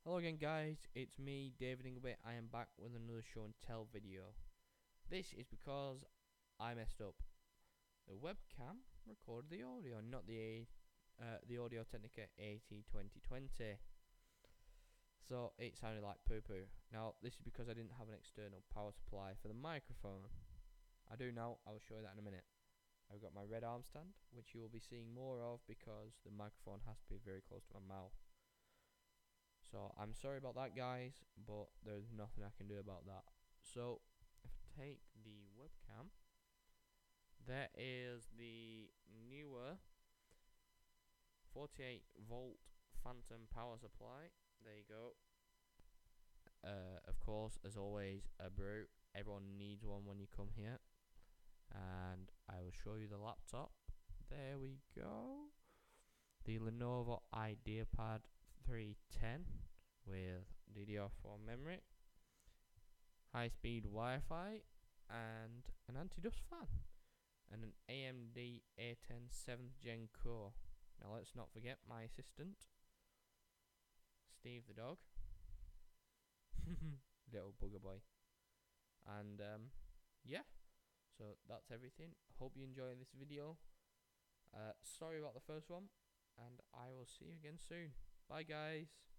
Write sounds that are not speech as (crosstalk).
Hello again guys, it's me David Ingleby. I am back with another show and tell video. This is because I messed up. The webcam recorded the audio, not the uh, the Audio Technica AT2020. So it sounded like poo poo. Now this is because I didn't have an external power supply for the microphone. I do now, I will show you that in a minute. I've got my red arm stand, which you will be seeing more of because the microphone has to be very close to my mouth. So I'm sorry about that guys, but there's nothing I can do about that. So if I take the webcam, there is the newer 48 volt phantom power supply. There you go. Uh, of course, as always, a brew. Everyone needs one when you come here. And I will show you the laptop. There we go. The Lenovo IdeaPad 310 with DDR4 memory, high speed Wi Fi, and an anti dust fan, and an AMD A10 7th gen core. Now let's not forget my assistant, Steve the dog, (laughs) little bugger boy, and um, yeah. So that's everything. Hope you enjoy this video. Uh, sorry about the first one and I will see you again soon. Bye guys.